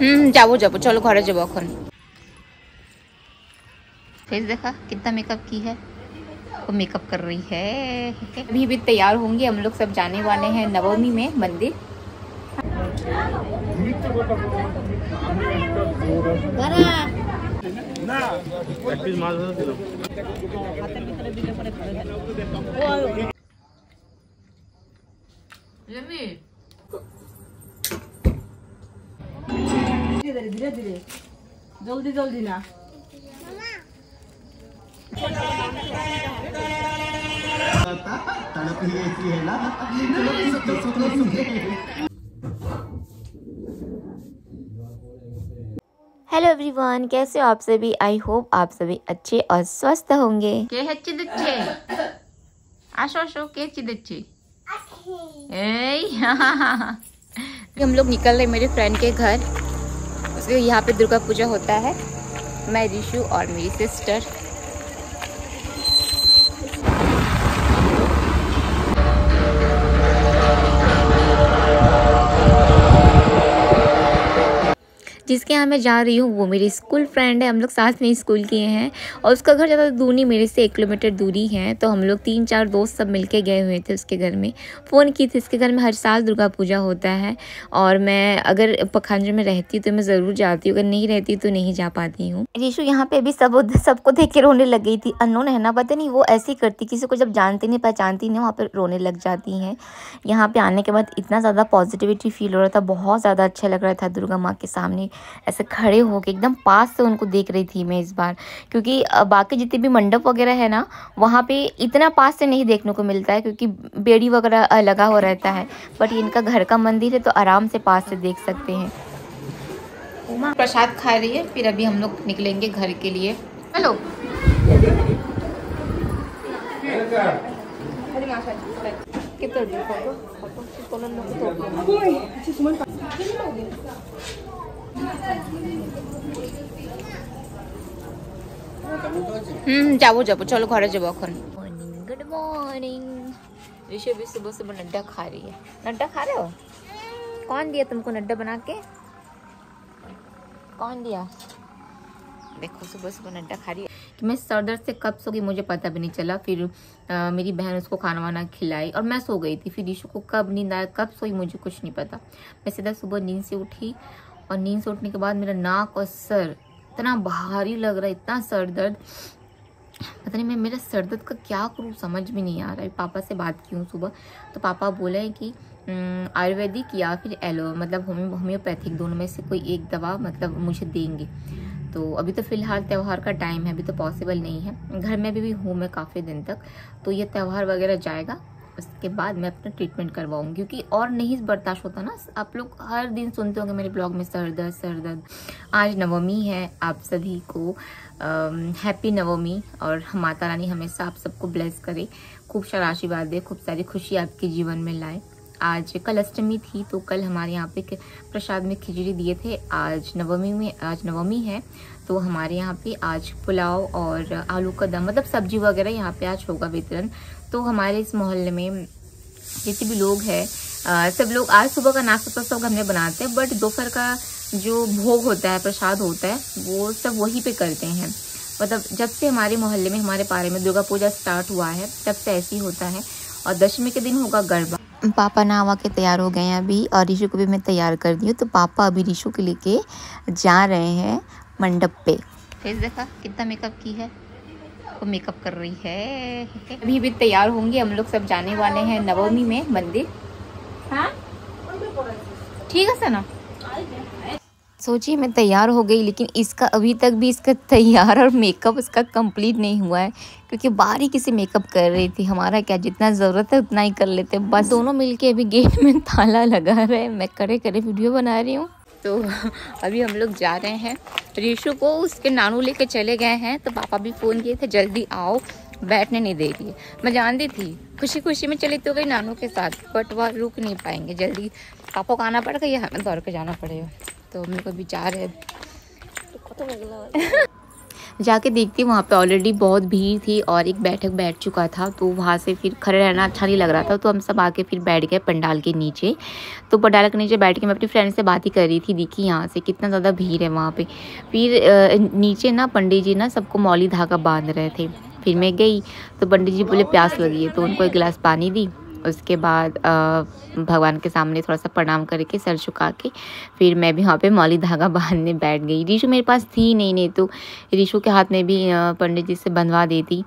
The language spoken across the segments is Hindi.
হুম যাবো যাবো चलो ঘরে যাবো এখন फेस देखा कितना मेकअप की है वो मेकअप कर रही है अभी भी तैयार होंगे हम लोग सब जाने वाले हैं नवमी में मंदिर धीरे धीरे जल्दी जल्दी ना। तड़प हेलो एवरीवन कैसे हो आप सभी? आई होप आप सभी अच्छे और स्वस्थ होंगे। के अच्छे अच्छे आशो आशो के अच्छे अच्छे हम लोग निकल रहे मेरे फ्रेंड के घर। उसके यहाँ पे दुर्गा पूजा होता है। मैं रिशु और मेरी सिस्टर जिसके यहाँ मैं जा रही हूँ, वो मेरी स्कूल फ्रेंड है। हम लोग साथ में स्कूल किए हैं और उसका घर ज़्यादा दूर नहीं, मेरे से एक किलोमीटर दूरी है। तो हम लोग तीन चार दोस्त सब मिलके गए हुए थे उसके घर में। फ़ोन की थी, इसके घर में हर साल दुर्गा पूजा होता है और मैं अगर पखांजर में रहती तो मैं ज़रूर जाती हूँ। अगर नहीं रहती तो नहीं जा पाती हूँ। रीशु यहाँ पे भी सब सबको देख के रोने लग गई थी। अननोन है ना, पता नहीं वो ऐसे ही करती, किसी को जब जानती नहीं, पहचानती नहीं, वहाँ पर रोने लग जाती हैं। यहाँ पे आने के बाद इतना ज़्यादा पॉजिटिविटी फील हो रहा था, बहुत ज़्यादा अच्छा लग रहा था दुर्गा माँ के सामने। ऐसे खड़े होके एकदम पास से उनको देख रही थी मैं इस बार। क्योंकि बाकी जितने भी मंडप वगैरह है ना वहाँ पे इतना पास से नहीं देखने को मिलता है क्योंकि बेड़ी वगैरह लगा हुआ रहता है। बट इनका घर का मंदिर है तो आराम से पास से देख सकते हैं। उमा प्रसाद खा रही है फिर अभी हम लोग निकलेंगे घर के लिए। हेलो। হুম যাবো যাবো চলো ঘরে যাবো এখন मॉर्निंग गुड मॉर्निंग ऋषि भी सुबह सुबह नड्डा खा रही है नड्डा खा रहे हो कौन दिया तुमको नड्डा बना के कौन दिया देखो सुबह सुबह नड्डा खा रही है कि मैं सर दर्द से कब सो गई मुझे पता भी नहीं चला फिर अ, मेरी बहन उसको खाना वाना खिलाई और मैं सो गई थी फिर ऋषु को कब नींद आया कब सोई मुझे कुछ नहीं पता मैं सीधा सुबह नींद से उठी और नींद से उठने के बाद मेरा नाक और सर इतना भारी लग रहा है इतना सर दर्द। पता नहीं मैं मेरा सर दर्द का क्या करूँ समझ में नहीं आ रहा है। पापा से बात की हूँ सुबह तो पापा बोले हैं कि आयुर्वेदिक या फिर एलो मतलब होम्यो होम्योपैथिक दोनों में से कोई एक दवा मतलब मुझे देंगे। तो अभी तो फ़िलहाल त्यौहार का टाइम है अभी तो पॉसिबल नहीं है। घर में भी, भी हूँ मैं काफ़ी दिन तक तो ये त्यौहार वगैरह जाएगा। उसके बाद मैं अपना ट्रीटमेंट करवाऊँगी। क्योंकि और नहीं बर्दाश्त होता ना, आप लोग हर दिन सुनते होंगे मेरे ब्लॉग में, सर दर्द सर दर्द। आज नवमी है, आप सभी को हैप्पी नवमी। और माता रानी हमेशा आप सबको ब्लेस करे। खूब सारा आशीर्वाद दे, खूब सारी खुशी आपके जीवन में लाए। आज कल अष्टमी थी तो कल हमारे यहाँ पे प्रसाद में खिचड़ी दिए थे। आज नवमी में, आज नवमी है तो हमारे यहाँ पे आज पुलाव और आलू का दम मतलब सब्ज़ी वगैरह यहाँ पे आज होगा वितरण। तो हमारे इस मोहल्ले में जितने भी लोग हैं सब लोग आज सुबह का नाश्ता तो सब घर में बनाते हैं बट दोपहर का जो भोग होता है प्रसाद होता है वो सब वहीं पे करते हैं। मतलब जब से हमारे मोहल्ले में हमारे पारे में दुर्गा पूजा स्टार्ट हुआ है तब से ऐसे ही होता है। और दशमी के दिन होगा गरबा। पापा नहावा के तैयार हो गए हैं अभी और रिशु को भी मैं तैयार कर दी हूँ। तो पापा अभी रिशु के लेके जा रहे हैं मंडप पे। फेस देखा कितना मेकअप की है। वो मेकअप कर रही है। अभी भी तैयार होंगे हम लोग सब जाने वाले हैं नवमी में मंदिर। हाँ? ठीक है सना? सोचिए मैं तैयार हो गई लेकिन इसका अभी तक भी इसका तैयार और मेकअप इसका कंप्लीट नहीं हुआ है क्योंकि बारीकी से मेकअप कर रही थी। हमारा क्या जितना ज़रूरत है उतना ही कर लेते हैं। बस दोनों मिलके अभी गेट में ताला लगा रहे मैं करे करे वीडियो बना रही हूँ। तो अभी हम लोग जा रहे हैं। रीशु को उसके नानू लेके चले गए हैं। तो पापा भी फ़ोन किए थे, जल्दी आओ, बैठने नहीं दे रही मैं जानती थी खुशी खुशी में चली तो गई नानू के साथ बट वह रुक नहीं पाएँगे, जल्दी। पापा को आना पड़ेगा या हमें दौड़ के जाना पड़ेगा? तो मेरे को भी जा रहे हैं। जाके देखती वहाँ पे ऑलरेडी बहुत भीड़ थी और एक बैठक बैठ चुका था तो वहाँ से फिर खड़े रहना अच्छा नहीं लग रहा था तो हम सब आके फिर बैठ गए पंडाल के नीचे। तो पंडाल के नीचे बैठ के मैं अपनी फ्रेंड से बात ही कर रही थी, देखी यहाँ से कितना ज़्यादा भीड़ है वहाँ पर फिर नीचे ना पंडित जी ना सबको मौली धागा बाँध रहे थे। फिर मैं गई तो पंडित जी बोले, प्यास लगी है। तो उनको एक गिलास पानी दी। उसके बाद भगवान के सामने थोड़ा सा प्रणाम करके सर झुका के फिर मैं भी वहाँ पे मौली धागा बांधने बैठ गई। रीशु मेरे पास थी नहीं नहीं तो रीशु के हाथ में भी पंडित जी से बंधवा देती।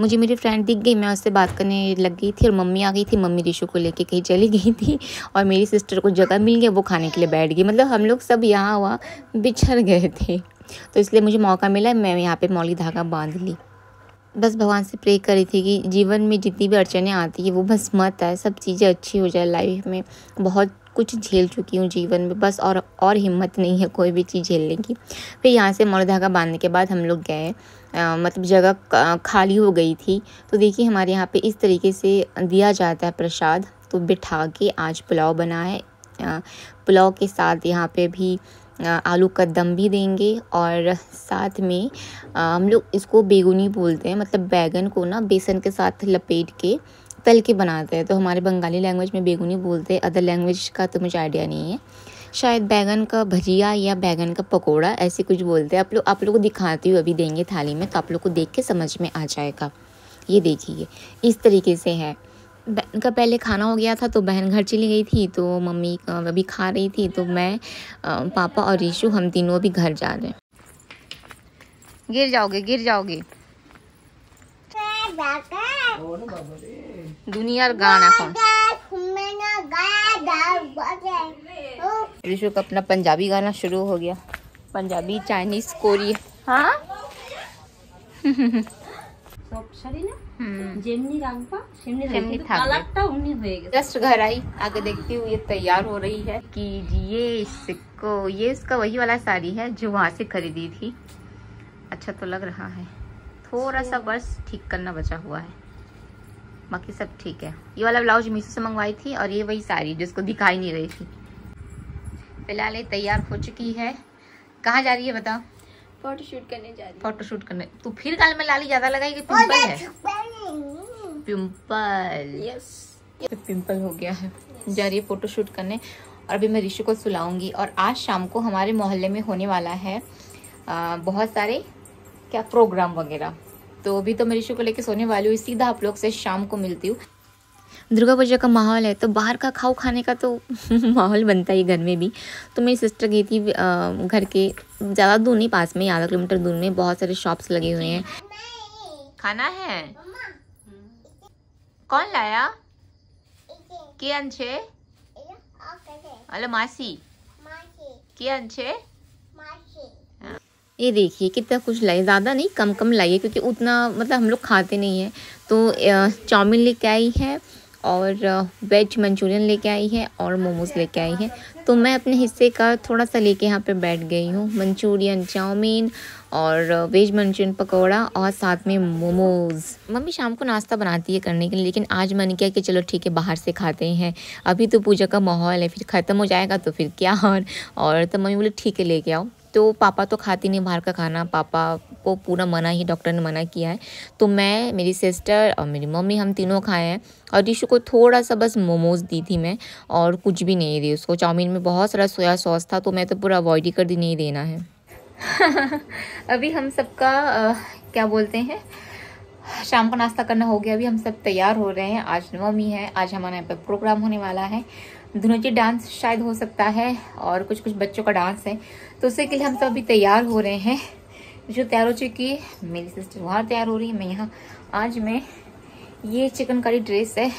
मुझे मेरी फ्रेंड दिख गई, मैं उससे बात करने लग गई थी और मम्मी आ गई थी, मम्मी ऋषु को लेके कहीं चली गई थी और मेरी सिस्टर को जगह मिल गया, वो खाने के लिए बैठ गई। मतलब हम लोग सब यहाँ हुआ, बिछड़ गए थे। तो इसलिए मुझे मौका मिला, मैं यहाँ पे मौली धागा बाँध ली। बस भगवान से प्रे करी थी कि जीवन में जितनी भी अड़चने आती है, वो बस मत आए, सब चीज़ें अच्छी हो जाए लाइफ में। बहुत कुछ झेल चुकी हूँ जीवन में, बस और और हिम्मत नहीं है कोई भी चीज़ झेलने की। फिर यहाँ से मोड़ धागा बांधने के बाद हम लोग गए मतलब जगह खाली हो गई थी। तो देखिए हमारे यहाँ पे इस तरीके से दिया जाता है प्रसाद। तो बिठा के आज पुलाव बना है। पुलाव के साथ यहाँ पे भी आलू का दम भी देंगे और साथ में हम लोग इसको बेगुनी बोलते हैं मतलब बैगन को ना बेसन के साथ लपेट के तल के बनाते हैं। तो हमारे बंगाली लैंग्वेज में बेगुनी बोलते हैं अदर लैंग्वेज का तो मुझे आइडिया नहीं है। शायद बैगन का भजिया या बैगन का पकोड़ा, ऐसे कुछ बोलते हैं। आप लोग आप लोग को दिखाती हूँ, अभी देंगे थाली में तो आप लोग को देख के समझ में आ जाएगा। ये देखिए, इस तरीके से है। बहन का पहले खाना हो गया था तो बहन घर चली गई थी तो मम्मी अभी खा रही थी तो मैं पापा और रीशु हम तीनों अभी घर जा रहे हैं। गिर जाओगे गिर जाओगे। दुनिया गाना कौन? ऋषु का अपना पंजाबी गाना शुरू हो गया। Punjabi, Chinese, Korea. हाँ? जस्ट घर आई आगे देखती हूँ ये तैयार हो रही है। कि ये इसको ये इसका वही वाला साड़ी है जो वहाँ से खरीदी थी। अच्छा तो लग रहा है। थोड़ा सा बस ठीक करना बचा हुआ है। बाकी सब ठीक है। ये वाला ब्लाउज मीशो से मंगवाई थी और ये वही साड़ी जिसको दिखाई नहीं रही थी। फ़िलहाल ये तैयार हो चुकी है। कहाँ जा रही है बताओ? फ़ोटो शूट करने जा रही फ़ोटो शूट करने। तो फिर गाल में लाली ज़्यादा लगाई कि पिंपल है। पिंपल। यस तो पिंपल हो गया है। जा रही है फ़ोटो शूट करने। और अभी मैं ऋषु को सुलाऊँगी। और आज शाम को हमारे मोहल्ले में होने वाला है आ, बहुत सारे क्या प्रोग्राम वगैरह। तो अभी तो मैं ऋषि को लेके सोने वाली हूँ। सीधा आप लोग से शाम को मिलती हूँ। दुर्गा पूजा का माहौल है तो बाहर का खाओ खाने का तो माहौल बनता ही घर में भी। तो मेरी सिस्टर गई थी घर के ज़्यादा दूर नहीं पास में आधा किलोमीटर दूर में बहुत सारे शॉप्स लगे हुए हैं। खाना है? कौन लाया अंशे हेलो मासी के अंशे ये देखिए कितना कुछ लाइए ज़्यादा नहीं कम कम लाइए क्योंकि उतना मतलब हम लोग खाते नहीं हैं तो चाउमीन लेके आई है और वेज मंचूरियन लेके आई है और मोमोज़ लेके आई है तो मैं अपने हिस्से का थोड़ा सा लेके यहाँ पे बैठ गई हूँ मंचूरियन चाउमीन और वेज मंचूरियन पकौड़ा और साथ में मोमोज़। मम्मी शाम को नाश्ता बनाती है करने के लिए, लेकिन आज मन किया कि चलो ठीक है, बाहर से खाते हैं। अभी तो पूजा का माहौल है, फिर ख़त्म हो जाएगा तो फिर क्या और और तो मम्मी बोले, ठीक है, लेके आओ। तो पापा तो खाते नहीं बाहर का खाना, पापा को पूरा मना ही, डॉक्टर ने मना किया है। तो मैं, मेरी सिस्टर और मेरी मम्मी, हम तीनों खाए हैं। और ऋषु को थोड़ा सा बस मोमोज़ दी थी मैं, और कुछ भी नहीं दी उसको। चाउमीन में बहुत सारा सोया सॉस था तो मैं तो पूरा अवॉइड ही कर दी, नहीं देना है। अभी हम सबका क्या बोलते हैं? शाम का नाश्ता करना हो गया, अभी हम सब तैयार हो रहे हैं। आज नवमी है, आज हमारे यहाँ पर प्रोग्राम होने वाला है। धुनोची डांस शायद हो सकता है, और कुछ कुछ बच्चों का डांस है। तो उसी के लिए हम सब अभी तैयार हो रहे हैं। जो तैयार हो चुकी है, मेरी सिस्टर वहाँ तैयार हो रही है, मैं यहाँ। आज मैं, ये चिकनकारी ड्रेस है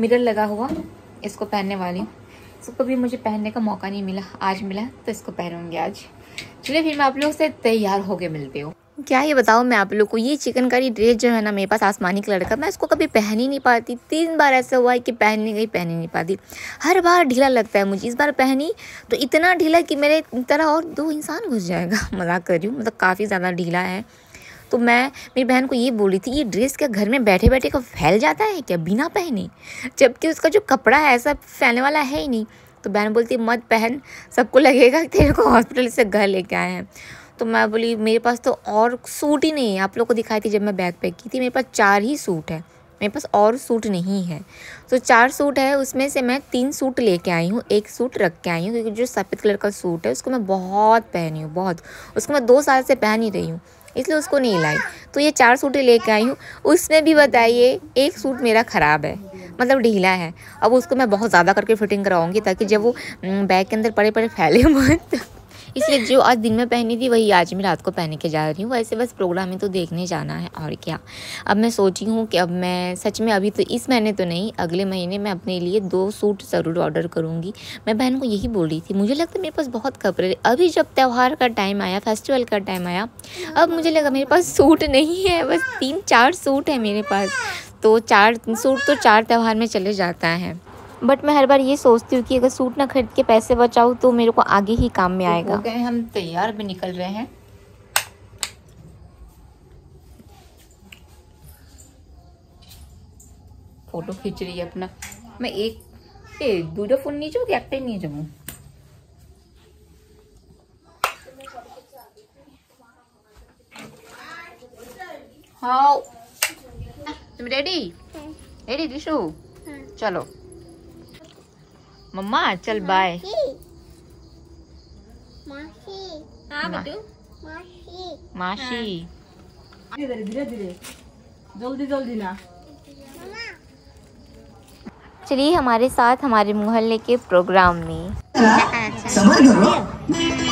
मिरर लगा हुआ, इसको पहनने वाली हूँ। इसको भी मुझे पहनने का मौका नहीं मिला, आज मिला तो इसको पहनूँगी आज। चलिए फिर मैं आप लोग से तैयार होके मिलती हूँ। क्या ये बताओ, मैं आप लोग को, ये चिकन करी ड्रेस जो है ना, मेरे पास आसमानी कलर का, मैं इसको कभी पहन ही नहीं पाती। तीन बार ऐसा हुआ है कि पहनने गई, पहन ही नहीं पाती। हर बार ढीला लगता है मुझे, इस बार पहनी तो इतना ढीला कि मेरे तरह और दो इंसान घुस जाएगा। मज़ाक कर रही हूँ मतलब काफ़ी ज़्यादा ढीला है। तो मैं, मेरी बहन को ये बोली थी, ये ड्रेस क्या घर में बैठे बैठे का फैल जाता है क्या बिना पहने? जबकि उसका जो कपड़ा है, ऐसा फैलने वाला है ही नहीं। तो बहन बोलती, मत पहन सबको लगेगा तेरे को हॉस्पिटल से घर लेके आए हैं। तो मैं बोली, मेरे पास तो और सूट ही नहीं है। आप लोग को दिखाई थी जब मैं बैग पैक की थी, मेरे पास चार ही सूट है। मेरे पास और सूट नहीं है। तो चार सूट है, उसमें से मैं तीन सूट लेके आई हूँ, एक सूट रख के आई हूँ, क्योंकि जो सफ़ेद कलर का सूट है, उसको मैं बहुत पहनी हूँ, बहुत। उसको मैं दो साल से पहन ही रही हूँ, इसलिए उसको नहीं लाई। तो ये चार सूटें लेके आई हूँ। उसमें भी बताइए, एक सूट मेरा ख़राब है। मतलब ढीला है। अब उसको मैं बहुत ज़्यादा करके फिटिंग कराऊँगी ताकि जब वो बैग के अंदर पड़े पड़े फैले मत। इसलिए जो आज दिन में पहनी थी, वही आज मैं रात को पहन के जा रही हूँ। वैसे बस प्रोग्राम में तो देखने जाना है, और क्या। अब मैं सोची हूँ कि अब मैं, सच में अभी तो इस महीने तो नहीं, अगले महीने मैं अपने लिए दो सूट ज़रूर ऑर्डर करूँगी। मैं बहन को यही बोल रही थी, मुझे लगता है मेरे पास बहुत कपड़े अभी जब त्यौहार का टाइम आया, फेस्टिवल का टाइम आया, अब मुझे लगा मेरे पास सूट नहीं है, बस तीन चार सूट है मेरे पास। तो चार सूट तो चार त्यौहार में चले जाता है। बट मैं हर बार ये सोचती हूँ कि अगर सूट ना खरीद के पैसे बचाऊ तो मेरे को आगे ही काम में तो आएगा। तो हम तैयार भी निकल रहे हैं। फ़ोटो खींच रही है अपना। मैं एक ए दूसरा फ़ोन नहीं जाऊँ एक्टिव नहीं जाऊँ हाँ तुम रेडी रेडी दिशु चलो मम्मा चल बाय हाँ मासी धीरे धीरे धीरे धीरे जल्दी जल्दी ना चलिए हमारे साथ हमारे मोहल्ले के प्रोग्राम में सबर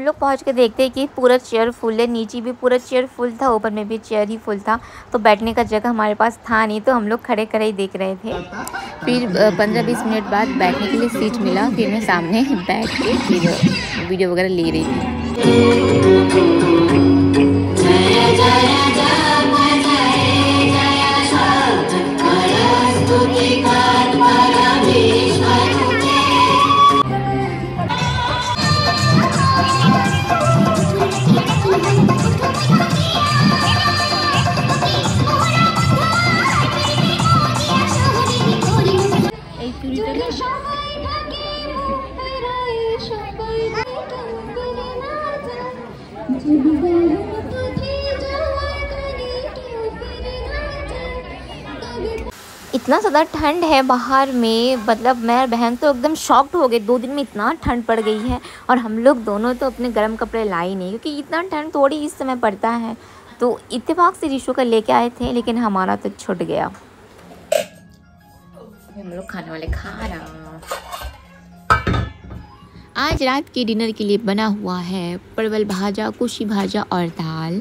हम लोग पहुँच के देखते हैं कि पूरा चेयर फुल है, नीचे भी पूरा चेयर फुल था, ऊपर में भी चेयर ही फुल था। तो बैठने का जगह हमारे पास था नहीं तो हम लोग खड़े खड़े ही देख रहे थे। फिर पंद्रह बीस मिनट बाद बैठने के लिए सीट मिला, फिर मैं सामने बैठ के फिर वीडियो वगैरह ले रही थी। इतना ज़्यादा ठंड है बाहर में मतलब मैं बहन तो एकदम शॉक्ड हो गए दो दिन में इतना ठंड पड़ गई है और हम लोग दोनों तो अपने गर्म कपड़े लाए नहीं, क्योंकि इतना ठंड थोड़ी इस समय पड़ता है। तो इतफाक से रिशु का लेके आए थे, लेकिन हमारा तो छुट गया। हम लोग खाने वाले खा रहा आज रात के डिनर के लिए बना हुआ है परवल भाजा, कुशी भाजा और दाल।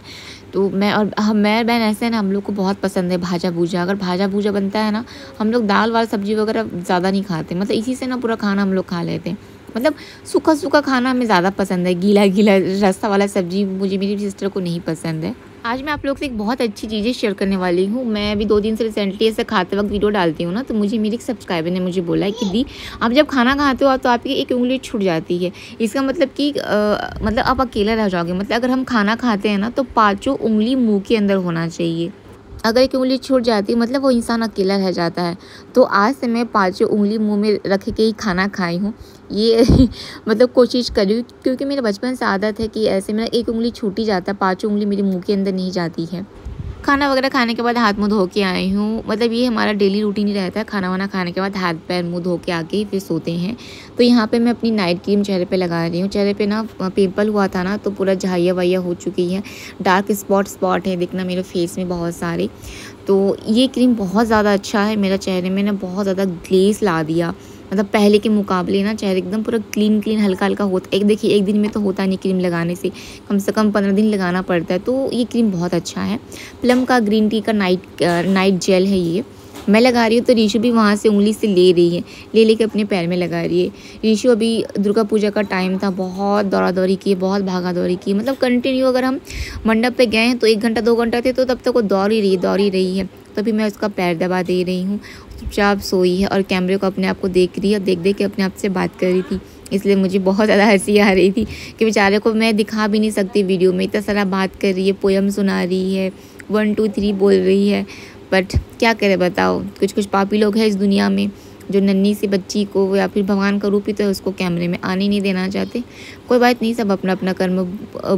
तो मैं और हम मैं बहन ऐसे हैं ना, हम लोग को बहुत पसंद है भाजा भूजा। अगर भाजा भूजा बनता है ना, हम लोग दाल वाल सब्ज़ी वगैरह ज़्यादा नहीं खाते। मतलब इसी से ना पूरा खाना हम लोग खा लेते हैं। मतलब सूखा सूखा खाना हमें ज़्यादा पसंद है। गीला गीला रस्ता वाला सब्ज़ी मुझे मेरी सिस्टर को नहीं पसंद है। आज मैं आप लोग से एक बहुत अच्छी चीज़ें शेयर करने वाली हूँ। मैं अभी दो दिन से रिसेंटली ऐसे खाते वक्त वीडियो डालती हूँ ना तो मुझे मेरी एक सब्सक्राइबर ने मुझे बोला है कि दी आप जब खाना खाते हो तो आपकी एक उंगली छूट जाती है। इसका मतलब कि आ, मतलब आप अकेला रह जाओगे। मतलब अगर हम खाना खाते हैं ना तो पाँचों उंगली मुँह के अंदर होना चाहिए। अगर एक उंगली छूट जाती है मतलब वो इंसान अकेला रह जाता है। तो आज से मैं पाँचों उंगली मुँह में रख के ही खाना खाई हूँ। ये मतलब कोशिश करी क्योंकि मेरे बचपन से आदत है कि ऐसे मेरा एक उंगली छूट जाता है, पाँचों उंगली मेरे मुँह के अंदर नहीं जाती है। खाना वगैरह खाने के बाद हाथ मुँह धो के आई हूँ। मतलब ये हमारा डेली रूटीन ही रहता है। खाना वाना खाने के बाद हाथ पैर मुँह धो के आके फिर सोते हैं। तो यहाँ पे मैं अपनी नाइट क्रीम चेहरे पे लगा रही हूँ। चेहरे पे ना पिंपल हुआ था ना तो पूरा झाइया वाइया हो चुकी है। डार्क स्पॉट स्पॉट है देखना मेरे फेस में बहुत सारे। तो ये क्रीम बहुत ज़्यादा अच्छा है मेरा चेहरे में ना, बहुत ज़्यादा ग्लेस ला दिया। मतलब पहले के मुकाबले ना चेहरे एकदम पूरा क्लीन क्लीन हल्का हल्का होता, एक देखिए, एक दिन में तो होता नहीं क्रीम लगाने से। कम से कम पंद्रह दिन लगाना पड़ता है तो ये क्रीम बहुत अच्छा है। प्लम का ग्रीन टी का नाइट नाइट जेल है ये। मैं लगा रही हूँ तो रीशु भी वहाँ से उंगली से ले रही है, ले लेके अपने पैर में लगा रही है। रीशु अभी दुर्गा पूजा का टाइम था, बहुत दौड़ा दौरी की, बहुत भागा दौरी की। मतलब कंटिन्यू अगर हम मंडप पे गए हैं तो एक घंटा, दो घंटा थे तो तब तक वो दौड़ ही रही है दौड़ ही रही है। तभी मैं उसका पैर दबा दे रही हूँ। चुपचाप सोई है और कैमरे को अपने आप को देख रही है और देख देख के अपने आप से बात कर रही थी। इसलिए मुझे बहुत ज़्यादा हँसी आ रही थी कि बेचारे को मैं दिखा भी नहीं सकती वीडियो में। इतना सारा बात कर रही है पोएम सुना रही है, वन, टू, थ्री बोल रही है। बट क्या करे बताओ कुछ कुछ पापी लोग हैं इस दुनिया में जो नन्ही सी बच्ची को या फिर भगवान का रूप ही तो है, उसको कैमरे में आने नहीं देना चाहते। कोई बात नहीं, सब अपना अपना कर्म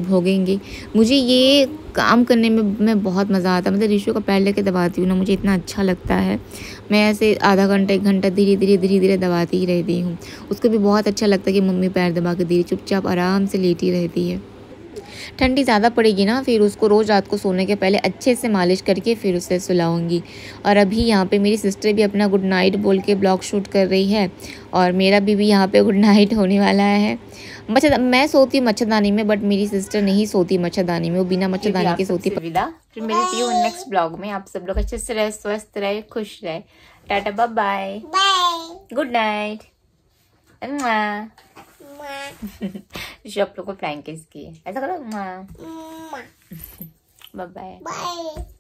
भोगेंगे। मुझे ये काम करने में, मैं बहुत मज़ा आता मतलब ऋषु का पैर लेके दबाती हूँ ना, मुझे इतना अच्छा लगता है। मैं ऐसे आधा घंटा, एक घंटा धीरे धीरे धीरे धीरे दबाती ही रहती हूँ। उसको भी बहुत अच्छा लगता है कि मम्मी पैर दबा के धीरे, चुपचाप आराम से लेटी रहती है। ठंडी ज़्यादा पड़ेगी ना फिर उसको रोज़ रात को सोने के पहले अच्छे से मालिश करके फिर उसे सुलाऊँगी। और अभी यहाँ पे मेरी सिस्टर भी अपना गुड नाइट बोल के ब्लॉग शूट कर रही है और मेरा भी भी यहाँ पे गुड नाइट होने वाला है। मच्छर मैं सोती हूँ मच्छरदानी में बट मेरी सिस्टर नहीं सोती मच्छरदानी में वो बिना मच्छरदानी के सोती विदा। फिर मिलती हूँ नेक्स्ट ब्लॉग में। आप सब लोग अच्छे से रहे स्वस्थ रहे खुश रहे। Tata bye bye bye good night जो आप लोग को फ्रैंक किस की ऐसा करो बाय बाय